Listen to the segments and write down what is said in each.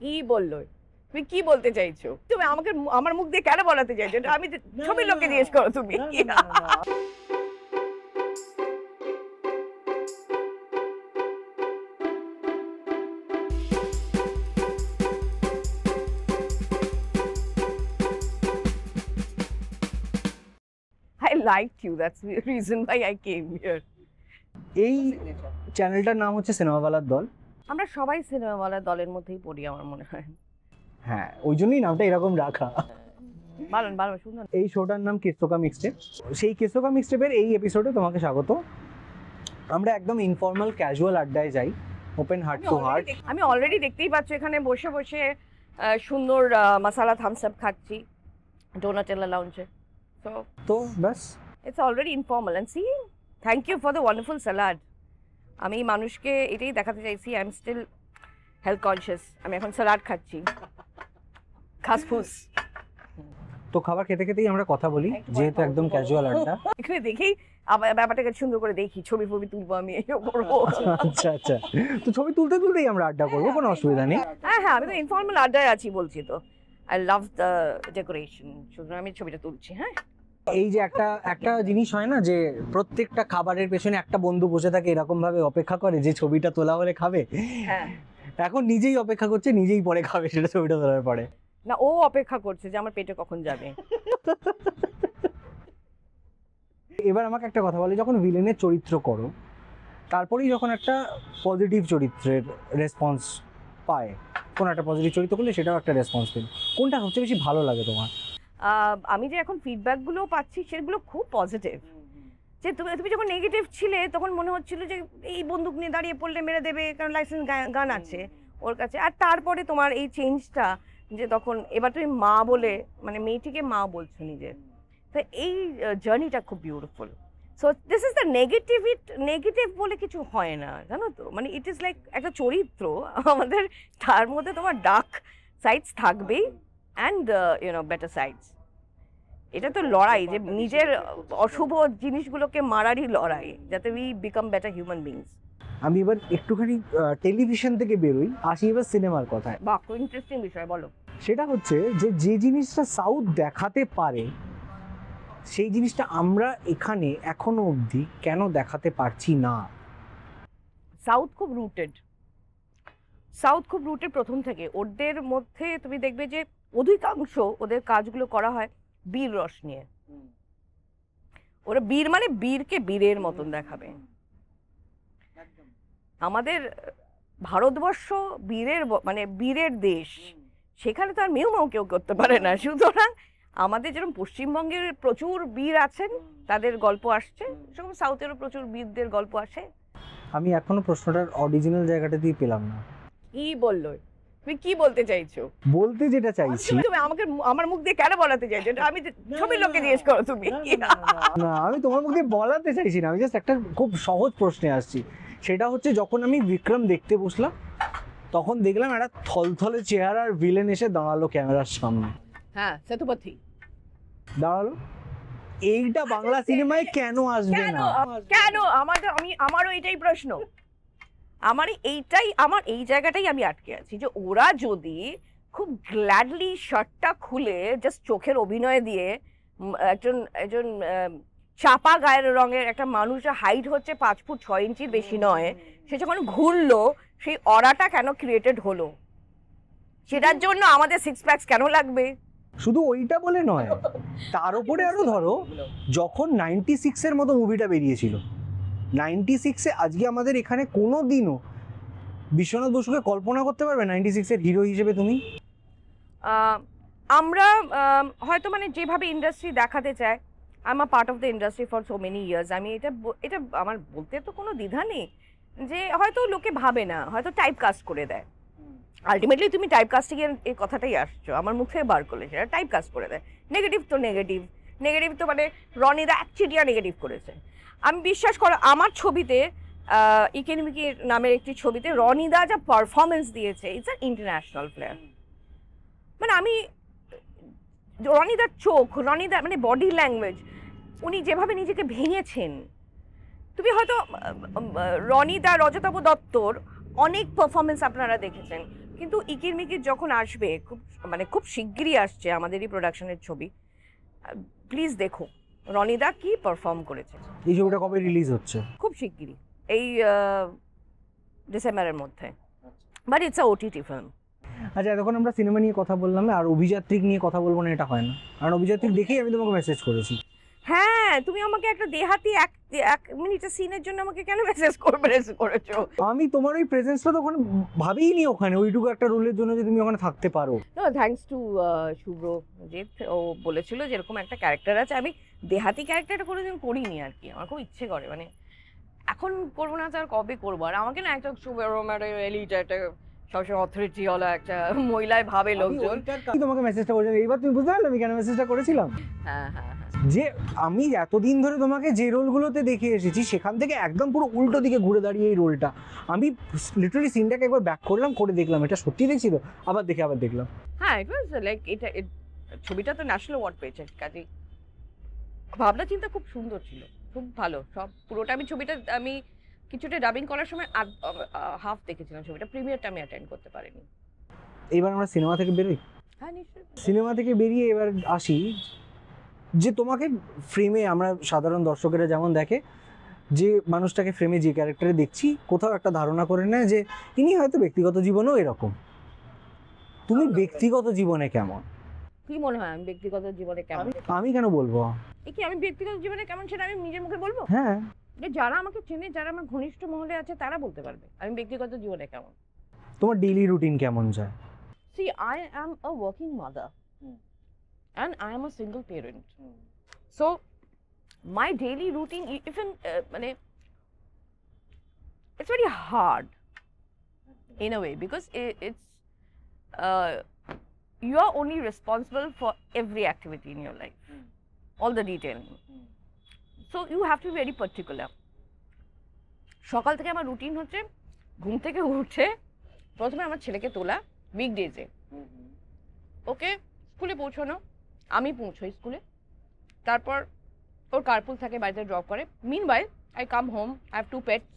কি বলল? তুমি কি বলতে চাইছো? তুমি আমাকে আমার মুখ দিয়ে কেন বলাতে চাইছো? আমি ছবির লোককে জিজ্ঞেস করো তুমি। I liked you. That's the reason why I came here. এই চ্যানেলটার নাম হচ্ছে সিনেমাওয়ালার দল। আমরা সবাই সিনেমাওয়ালা দলের মধ্যেই পড়ি আমার মনে হয়। হ্যাঁ ওই জন্যই নামটা এরকম রাখা। বারণ বারণ শুনুন এই শোটার নাম কেস্তোকা মিক্সটেপ সেই কেস্তোকা মিক্সটেপের এই এপিসোডে তোমাকে স্বাগত। আমরা একদম ইনফর্মাল ক্যাজুয়াল আড্ডায় যাই ওপেন হার্ট টু হার্ট আমি অলরেডি দেখতেই পাচ্ছ এখানে বসে বসে সুন্দর মশালা থামস আপ খাচ্ছি ডোনাটেলা লাউঞ্জে সো তো ব্যাস। It's already informal and see thank you for the wonderful salad আমি মানুষকে এটাই দেখাতে চাইছি I am still health conscious আমি এখন স্যালাড খাচ্ছি। খাসফুস তো খাবার খেতে খেতেই আমরা কথা বলি যেহেতু একদম ক্যাজুয়াল আড্ডা এখানে দেখেই ব্যাপারটাকে সুন্দর করে দেখি ছবি ফবি তুলবো আমি করব। আচ্ছা আচ্ছা। তো ছবি তুলতে তুলতেই আমরা আড্ডা করব কোনো অসুবিধা নেই। হ্যাঁ হ্যাঁ আমি তো ইনফর্মাল আড্ডায় আছি বলছি তো। আই লাভ দ্য ডেকোরেশন সুতরাং আমি ছবিটা তুলছি হ্যাঁ? এই যে একটা একটা জিনিস হয় না যে প্রত্যেকটা খাবারের পেছনে একটা বন্ধু বসে থাকে এরকম ভাবে অপেক্ষা করে যে ছবিটা তোলা হলে খাবে। হ্যাঁ। এখন নিজেই অপেক্ষা করছে নিজেই পরে খাবে সেটা ছবিটা তোলার পরে। না ও অপেক্ষা করছে যে আমার পেটে কখন যাবে। এবার আমাকে একটা কথা বলে যখন ভিলেনের চরিত্র করো তারপরেই যখন একটা পজিটিভ চরিত্রের রেসপন্স পায় কোন একটা পজিটিভ চরিত্র করলে সেটাও একটা রেসপন্স পেল কোনটা সবচেয়ে বেশি ভালো লাগে তোমার? আমি যে এখন ফিডব্যাকগুলো পাচ্ছি সেগুলো খুব পজিটিভ যে তুমি তুমি যখন নেগেটিভ ছিলে তখন মনে হচ্ছিল যে এই বন্দুক নিয়ে দাঁড়িয়ে পড়লে মেরে দেবে কারণ লাইসেন্স গান আছে ওর কাছে। আর তারপরে তোমার এই চেঞ্জটা যে তখন এবার তুমি মা বলে মানে মেয়েটিকে মা বলছো নিজের তো এই জার্নিটা খুব beautiful so this is the negative it negative বলে কিছু হয় না জানো তো? মানে ইট ইজ লাইক একটা চরিত্র আমাদের তার মধ্যে তোমার ডার্ক সাইডস থাকবেই। And you know better sides এটা তো লড়াই যে নিজের অশুভ জিনিসগুলোকে মারারই লড়াই যাতে we become better human beings আমি এবার একটুখানি টেলিভিশন থেকে বেরোই আসি এবার সিনেমার কথায়। বাহ খুব ইন্টারেস্টিং বিষয় বলো। সেটা হচ্ছে যে যে জিনিসটা সাউথ দেখাতে পারে সেই জিনিসটা আমরা এখানে এখনও অবধি কেন দেখাতে পারছি না? সাউথ খুব রুটেড সাউথ খুব রুটেড প্রথম থেকে। ওদের মধ্যে তুমি দেখবে যে অধিকাংশ ওদের কাজগুলো করা হয় বীর রস নিয়ে। ওরা বীর মানে বীরকে বীরের মতন দেখাবে। আমাদের ভারতবর্ষ বীরের মানে বীরের দেশ। সেখানে তো আর মেউ মেউ কেউ করতে পারে না। সুতরাং আমাদের যেরকম পশ্চিমবঙ্গের প্রচুর বীর আছেন তাদের গল্প আসছে। সেরকম সাউথেরও প্রচুর বীরদের গল্প আসে। আমি এখনও প্রশ্নটার অরিজিনাল জায়গাটা দিয়ে পেলাম না। কি বলল? তুমি কি বলতে চাইছো? বলতে যেটা চাইছি তুমি আমাকে আমার মুখ দিয়ে কেন বলাতে চাইছো? এটা আমি ছবির লোককে জিজ্ঞেস করো তুমি। না আমি তোমার মুখে বলাতে চাইছি না আমি জাস্ট একটা খুব সহজ প্রশ্নে আসছি। সেটা হচ্ছে যখন আমি বিক্রম দেখতে বসলাম তখন দেখলাম একটা থলথলে চেহারার ভিলেন এসে দাঁড়াল ক্যামেরার সামনে। হ্যাঁ সেতুপথি। দাঁড়াল? এইটা বাংলা সিনেমায় কেন আসবে না? কেন? আমাদের আমি আমারও এটাই প্রশ্ন। আমার এইটাই আমার এই জায়গাটাই আমি আটকে আছি যে ওরা যদি খুব গ্ল্যাডলি শার্টটা খুলে জাস্ট চোখের অভিনয় দিয়ে একজন একজন চাপা গায়ের রঙের একটা মানুষের হাইট হচ্ছে পাঁচ ফুট ছয় ইঞ্চির বেশি নয় সে যখন ঘুরলো সেই অরাটা কেন ক্রিয়েটেড হলো? সেটার জন্য আমাদের সিক্স প্যাকস কেন লাগবে? শুধু ওইটা বলে নয় তার উপরে আরও ধরো যখন নাইনটি সিক্সের মতো মুভিটা বেরিয়েছিল নাইনটি সিক্সে আজকে আমাদের এখানে কোনো দিনও বিশ্বনাথ বসুকে কল্পনা করতে পারবে নাইনটি সিক্সের হিরো হিসেবে তুমি? আমরা হয়তো মানে যেভাবে ইন্ডাস্ট্রি দেখাতে চায় I part of the industry for so many years আমি এটা এটা আমার বলতে তো কোনো দ্বিধা নেই যে হয়তো লোকে ভাবে না, হয়তো টাইপ কাস্ট করে দেয়। আলটিমেটলি তুমি টাইপ কাস্টিং এর এই কথাটাই আসছো। আমার মুখে বার করলে সেটা টাইপ কাস্ট করে দেয়। নেগেটিভ তো নেগেটিভ নেগেটিভ তো মানে রনিদা অ্যাকচুয়ালিয়া নেগেটিভ করেছে। আমি বিশ্বাস করো, আমার ছবিতে ইকেনিমিকি নামের একটি ছবিতে রনিদা যা পারফরমেন্স দিয়েছে ইটস আ ইন্টারন্যাশনাল প্লেয়ার মানে আমি রনিদার চোখ রনিদা মানে বডি ল্যাঙ্গুয়েজ উনি যেভাবে নিজেকে ভেঙেছেন, তুমি হয়তো রনিদা রজতাভ দত্তর অনেক পারফরমেন্স আপনারা দেখেছেন, কিন্তু ইকির মিকির যখন আসবে, খুব মানে খুব শিগগিরই আসছে আমাদেরই প্রোডাকশনের ছবি প্লিজ দেখো রনিদা কি পারফর্ম করেছে? এই ছবিটা কবে রিলিজ হচ্ছে? খুব শিগগিরই। এই ডিসেম্বরের মধ্যে। But it's a OTT film আচ্ছা এতক্ষণ আমরা সিনেমা নিয়ে কথা বললাম না আর অভিযাত্রিক নিয়ে কথা বলব না এটা হয় না। কারণ অভিযাত্রিক দেখেই আমি তোমাকে মেসেজ করেছি। হ্যাঁ তুমি আমাকে একটা দেহাতি এক এক মিনিটের সিনের জন্য আমাকে কেন মেসেজ করবে করেছ? আমি তোমার ওই প্রেজেন্সটা তো ওখানে ভাবিই নি ওখানে ওইটুকু একটা রোলের জন্য যে তুমি ওখানে থাকতে পারো। নো থ্যাঙ্কস টু শুভ্র যে ও বলেছিল যে এরকম একটা ক্যারেক্টার আছে। আমি দেহাতি ক্যারেক্টারটা কোনোদিন করিনি আর কি আমার খুব ইচ্ছে করে মানে এখন করব না তো আর কবে করব? আর আমাকে না একটা শুভ্র মানে এলিট একটা সবসময় অথরিটি হলো একটা মহিলায় ভাবে লোকজন। তোমাকে মেসেজটা করেছিলাম। এইবার তুমি বুঝতে পারলে আমি কেন মেসেজটা করেছিলাম? হ্যাঁ হ্যাঁ হ্যাঁ। যে আমি এতদিন ধরে তোমাকে যে রোলগুলোতে দেখে এসেছি সেখান থেকে একদম পুরো উল্টো দিকে ঘুরে দাঁড়িয়ে এই রোলটা। আমি লিটারালি সিনটাকে একবার ব্যাক করলাম করে দেখলাম। এটা সত্যি দেখছি তো আবার দেখে আবার দেখলাম। হ্যাঁ ইট ওয়াজ লাইক এটা ছবিটা তো ন্যাশনাল অ্যাওয়ার্ড পেয়েছে কাজে ভাবনা চিন্তা খুব সুন্দর ছিল। খুব ভালো। সব পুরোটা আমি ছবিটা আমি কিছুটা ডাবিং করার সময় হাফ দেখেছিলাম ছবিটা। প্রিমিয়ারটা আমি অ্যাটেন্ড করতে পারিনি। এইবার আমরা সিনেমা থেকে বেরোই? হ্যাঁ নিশ্চয়ই। সিনেমা থেকে বেরিয়ে এবার আসি যে তোমাকে ফ্রেমে আমরা সাধারণ দর্শকেরা যেমন দেখে যে মানুষটাকে ফ্রেমে যে ক্যারেক্টারে দেখছি কোথাও একটা ধারণা করে নেয় যে ইনি হয়তো ব্যক্তিগত জীবনেও এরকম। তুমি ব্যক্তিগত জীবনে কেমন? কি মনে হয় আমি ব্যক্তিগত জীবনে কেমন? আমি কেন বলব? এ কি আমি ব্যক্তিগত জীবনে কেমন সেটা আমি নিজের মুখে বলব? হ্যাঁ। যে যারা আমাকে চেনে যারা আমার ঘনিষ্ঠ মহলে আছে তারা বলতে পারবে আমি ব্যক্তিগত জীবনে কেমন তোমার ডেইলি রুটিন কেমন যায় See, I am a working mother and I am a single parent. So, my daily routine, e- even uh, মানে, it's very hard in a way because i- it's uh, you are only responsible for every activity in your life, all the detailing. So, you have to be very particular. সকাল থেকে আমার routine হচ্ছে ঘুম থেকে উঠে প্রথমে আমার ছেলেকে তোলা উইকডেজে ওকে স্কুলে পৌঁছানো আমি পৌঁছোই স্কুলে। তারপর ওর কার্পুল থাকে বাড়িতে ড্রপ করে। Mean by I come home I have two pets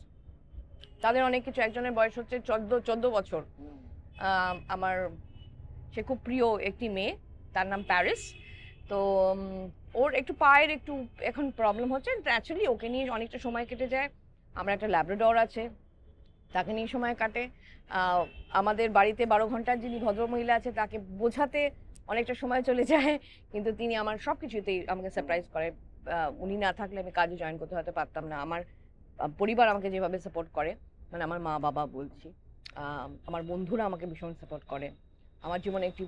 তাদের অনেক কিছু একজনের বয়স হচ্ছে চোদ্দ চোদ্দ বছর। আমার সে খুব প্রিয় একটি মেয়ে তার নাম প্যারিস তো ওর একটু পায়ের একটু এখন প্রবলেম হচ্ছে। ন্যাচারালি ওকে নিয়ে অনেকটা সময় কেটে যায়। আমার একটা ল্যাব্রাডর আছে, তাকে নিয়ে সময় কাটে। আমাদের বাড়িতে বারো ঘণ্টার যিনি ভদ্রমহিলা আছে, তাকে বোঝাতে অনেকটা সময় চলে যায়। কিন্তু তিনি আমার সব কিছুতেই আমাকে সারপ্রাইজ করে। উনি না থাকলে আমি কাজে জয়েন করতে হয়তো পারতাম না। আমার পরিবার আমাকে যেভাবে সাপোর্ট করে মানে আমার মা বাবা বলছি আমার বন্ধুরা আমাকে ভীষণ সাপোর্ট করে। আমার জীবনে একটি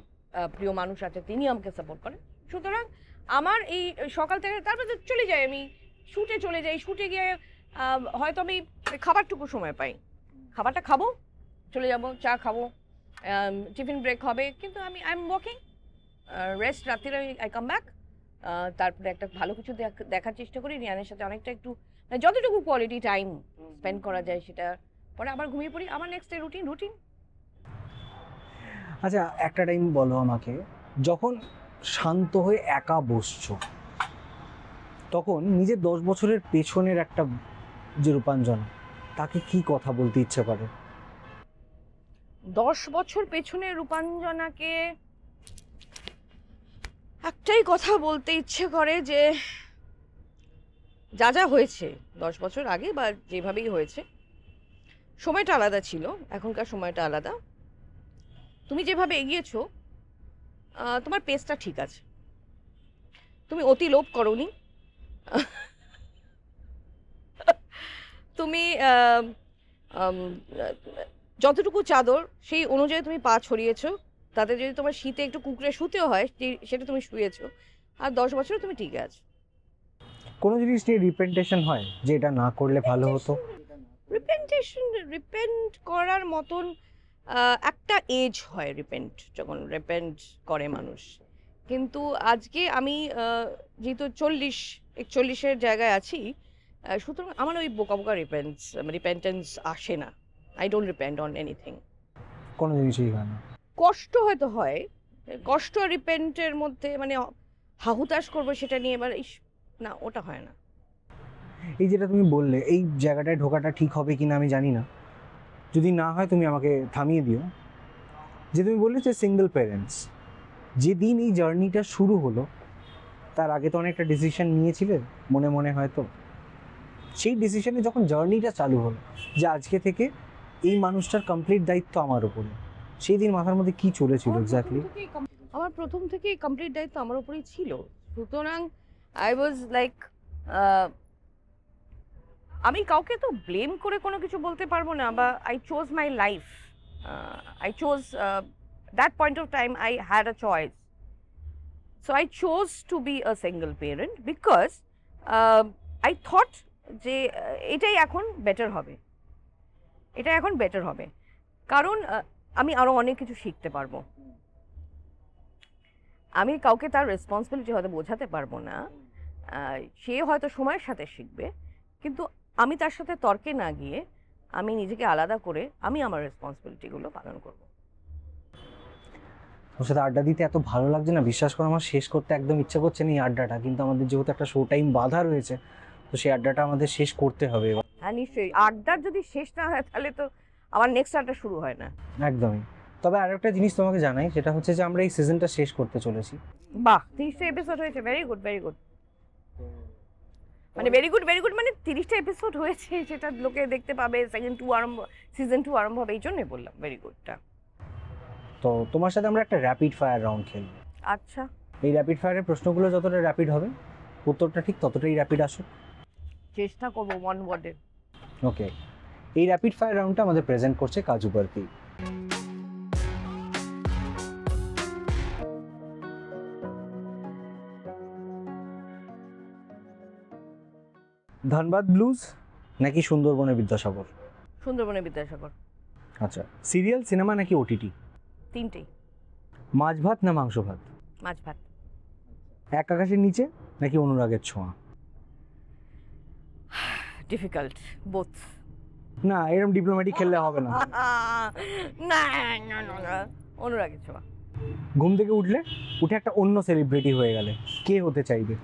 প্রিয় মানুষ আছে, তিনি আমাকে সাপোর্ট করেন। সুতরাং আমার এই সকাল থেকে তারপরে চলে যাই আমি। শুটে চলে যাই, শুটে গিয়ে হয়তো আমি খাবারটুকু সময় পাই। খাবারটা খাব, চলে যাব, চা খাব টিফিন ব্রেক হবে, কিন্তু আমি আই এম ওয়াকিং রেস্ট রাত্রিরে আই কাম ব্যাক তারপরে একটা ভালো কিছু দেখ- দেখার চেষ্টা করি। রিয়ানের সাথে অনেকটা একটু মানে যতটুকু কোয়ালিটি টাইম স্পেন্ড করা যায় সেটা, পরে আবার ঘুমিয়ে পড়ি। আমার নেক্সট ডে রুটিন রুটিন আচ্ছা একটা টাইম বলো আমাকে। যখন শান্ত হয়ে একা বসছো, তখন নিজের দশ বছরের পেছনের একটা যে রূপাঞ্জনা, তাকে কি কথা বলতে ইচ্ছে করে? দশ বছর পেছনে রূপাঞ্জনাকে একটাই কথা বলতে ইচ্ছে করে যে যা যা হয়েছে, দশ বছর আগে বা যেভাবেই হয়েছে, সময়টা আলাদা ছিল, এখনকার সময়টা আলাদা। তুমি যেভাবে এগিয়েছো তোমার পেসটা ঠিক আছে। তুমি অতি লোভ করনি তুমি যতটুকু চাদর সেই অনুযায়ী তুমি পা ছড়িয়েছো তাতে যদি তোমার শীতে একটু কুকড়ে শুতেও হয় সেটা তুমি শুয়েছো আর দশ বছর তুমি ঠিক আছে। কোনো জিনিস নিয়ে রিপেন্টেশন হয় যে এটা না করলে ভালো হতো? রিপেন্টেশন রিপেন্ট করার মতন একটা এজ হয় রিপেন্ট যখন রিপেন্ট করে মানুষ। কিন্তু আজকে আমি যেহেতু চল্লিশ একচল্লিশের জায়গায় আছি সুতরাং আমার ওই বোকা বোকা রিপেন্স রিপেন্টেন্স আসে না। I don't repent on anything কোনো জিনিসই হয় না। কষ্ট হয়তো হয়। কষ্ট রিপেন্টের মধ্যে মানে হাহুতাশ করব সেটা নিয়ে এবার ইস না ওটা হয় না। এই যেটা তুমি বললে এই জায়গাটায় ঢোকাটা ঠিক হবে কিনা আমি জানি না। যদি না হয় তুমি আমাকে থামিয়ে দিও। যে তুমি বললে যে সিঙ্গেল প্যারেন্টস যেদিন এই জার্নিটা শুরু হলো তার আগে তো অনেকটা ডিসিশন নিয়েছিলেন মনে মনে হয়তো? সেই ডিসিশনে যখন জার্নিটা চালু হলো যে আজকে থেকে এই মানুষটার কমপ্লিট দায়িত্ব আমার উপরে সেই দিন মাথার মধ্যে কি চলেছিল এক্স্যাক্টলি আমার প্রথম থেকেই কমপ্লিট দায়িত্ব আমার উপরেই ছিল। সুতরাং আই ওয়াজ লাইক আমি কাউকে তো ব্লেম করে কোনো কিছু বলতে পারব না বা I chose my life I chose that point of time I had a choice so I chose to be a single parent because I thought যে এটাই এখন বেটার হবে। এটা এখন বেটার হবে। কারণ আমি আরও অনেক কিছু শিখতে পারব। আমি কাউকে তার রেসপন্সিবিলিটি হয়তো বোঝাতে পারব না। সে হয়তো সময়ের সাথে শিখবে। কিন্তু আমি তার সাথে তর্কে না গিয়ে আমি নিজেকে আলাদা করে আমি আমার রেসপন্সিবিলিটিগুলো পালন করব। ওর সাথে আড্ডা দিতে এত ভালো লাগছে না? বিশ্বাস করো আমার শেষ করতে একদম ইচ্ছা করছে না এই আড্ডাটা কিন্তু আমাদের যেহেতু একটা শো টাইম বাধা রয়েছে তো সেই আড্ডাটা আমাদের শেষ করতে হবে এবার। হ্যাঁ নিশ্চয়ই। আড্ডার যদি শেষ না হয় তাহলে তো আমার নেক্সট আড্ডা শুরু হয় না। একদমই। তবে আরেকটা জিনিস তোমাকে জানাই সেটা হচ্ছে যে আমরা এই সিজনটা শেষ করতে চলেছি। বাহ! তিরিশটা এপিসোড হয়েছে। ভেরি গুড ভেরি গুড মানে ভেরি গুড ভেরি গুড মানে তিরিশটা এপিসোড হয়েছে সেটা লোকে দেখতে পাবে। সেকেন্ড টু আরম্ভ সিজন টু আরম্ভ হবে এই জন্যই বললাম ভেরি গুডটা তো তোমার সাথে আমরা একটা র্যাপিড ফায়ার রাউন্ড খেলব। আচ্ছা। এই র্যাপিড ফায়ারের প্রশ্নগুলো যতটা র্যাপিড হবে উত্তরটা ঠিক ততটাই র্যাপিড আসুক। চেষ্টা করব ওয়ান ওয়ার্ডে ওকে এই র্যাপিড ফায়ার রাউন্ডটা আমাদের প্রেজেন্ট করছে কাজু বরফি। ধানবাদ ব্লুজ নাকি সুন্দরবনের বিদ্যাসাগর? সুন্দরবনের বিদ্যাসাগর। আচ্ছা সিরিয়াল সিনেমা নাকি ওটিটি তিনটেই মাছ ভাত না মাংস ভাত মাছ ভাত এক আকাশের নিচে নাকি অনুরাগের ছোঁয়া? ডিফিকাল্ট বোথ না এরকম ডিপ্লোম্যাটিক খেললে হবে না। না না না না অনুরাগের ছোঁয়া। ঘুম থেকে উঠলে উঠে একটা অন্য সেলিব্রিটি হয়ে গেলে। কে হতে চাইবে?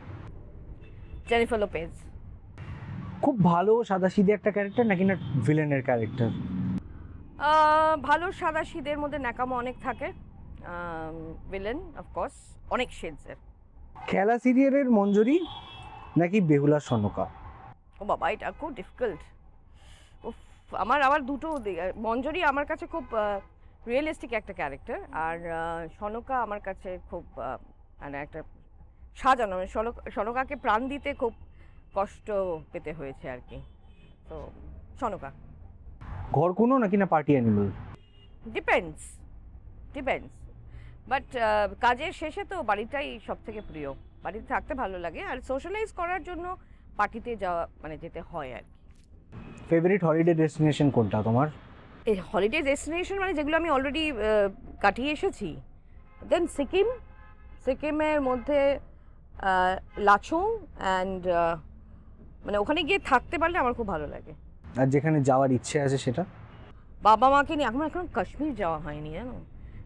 জেনিফার লোপেজ খুব ভালো সাদা সাদাসিধে একটা ক্যারেক্টার নাকি না ভিলেনের ক্যারেক্টার ভালো সাদা শীতের মধ্যে ন্যাকামো অনেক থাকে। ভিলেন অফকোর্স অনেক শেডসের খেলা সিরিয়ালের মঞ্জরি নাকি বেহুলা সনকা? ও বাবা এটা খুব ডিফিকাল্ট আমার আবার দুটো মঞ্জরি আমার কাছে খুব রিয়েলিস্টিক একটা ক্যারেক্টার আর সনকা আমার কাছে খুব মানে একটা সাজানো মানে সনক- সনকাকে প্রাণ দিতে খুব কষ্ট পেতে হয়েছে আর কি। তো সনকা। ঘর কোনো নাকি না party animal depends depends but কাজের শেষে তো বাড়িটাই সব থেকে প্রিয়। বাড়িতে থাকতে ভালো লাগে আর সোশ্যালাইজ করার জন্য পার্টিতে যাওয়া মানে যেতে হয় আর কি। ফেভারিট হলিডে ডেস্টিনেশন কোনটা তোমার? এই হলিডে ডেস্টিনেশন মানে যেগুলো আমি অলরেডি কাটিয়ে এসেছি। দেন সিকিম সিকিমের মধ্যে লাচুং অ্যান্ড মানে ওখানে গিয়ে থাকতে পারলে আমার খুব ভালো লাগে। আর যেখানে যাওয়ার ইচ্ছে আছে সেটা? বাবা মাকে নিয়ে এখন এখন কাশ্মীর যাওয়া হয়নি জানো?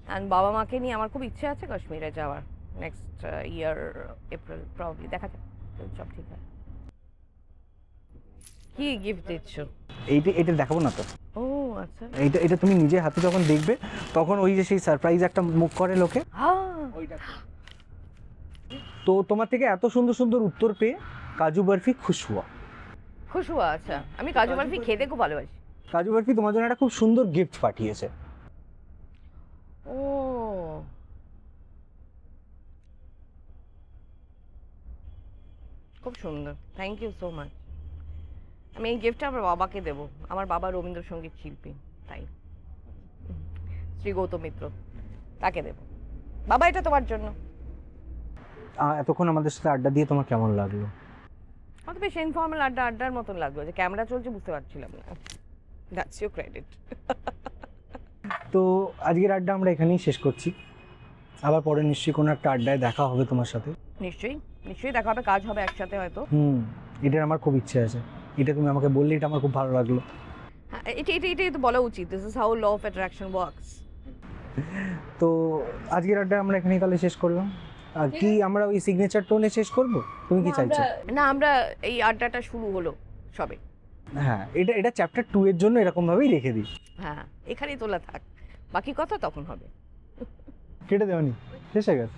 অ্যান্ড বাবা মাকে নিয়ে আমার খুব ইচ্ছে আছে কাশ্মীরে যাওয়ার। নেক্সট ইয়ার এপ্রিল প্রবলি দেখা যাক সব ঠিক হয়। কি গিফট দিচ্ছ? এইটা এটা দেখাবো না তো। ও আচ্ছা। এইটা এটা তুমি নিজে হাতে যখন দেখবে তখন ওই যে সেই সারপ্রাইজ একটা মুখ করে লোকে। হ্যাঁ। তো তোমার থেকে এত সুন্দর সুন্দর উত্তর পেয়ে কাজু বরফি খুশুয়া খুশুয়া আচ্ছা। আমি কাজু বরফি খেতে খুব ভালোবাসি। কাজু বরফি তোমার জন্য একটা খুব সুন্দর গিফট পাঠিয়েছে। ও। খুব সুন্দর। থ্যাংক ইউ সো মাচ আমি এই গিফটটা আমার বাবাকে দেব। আমার বাবা রবীন্দ্রসঙ্গীত শিল্পী তাই। শ্রী গৌতম মিত্র তাকে দেব। বাবা এটা তোমার জন্য। এতক্ষণ আমাদের সাথে আড্ডা দিয়ে তোমার কেমন লাগল? আমার তো বেশ ইনফর্মাল আড্ডা আড্ডার মতন লাগল যে ক্যামেরা চলছে বুঝতে পারছিলাম না। দ্যাটস ইউর ক্রেডিট তো আজকের আড্ডা আমরা এখানেই শেষ করছি। আবার পরে নিশ্চয়ই কোনো একটা আড্ডায় দেখা হবে তোমার সাথে। নিশ্চয়ই নিশ্চয়ই দেখা হবে কাজ হবে একসাথে হয়তো। হুম এটার আমার খুব ইচ্ছে আছে। এটা তুমি আমাকে বললে এটা আমার খুব ভালো লাগল। হ্যাঁ এটা এটা এটাই তো বলা উচিত। This is how law of attraction works তো আজকের আড্ডা আমরা এখানেই তাহলে শেষ করলাম। কি আমরা ওই সিগনেচার টোনে শেষ করব? তুমি কি চাইছো? না আমরা এই আড্ডাটা শুরু হলো সবে। হ্যাঁ এটা এটা চ্যাপ্টার টু এর জন্য এরকম ভাবেই রেখে দিই। হ্যাঁ এখানেই তোলা থাক। বাকি কথা তখন হবে। কেটে দেওনি শেষ হয়ে গেছে।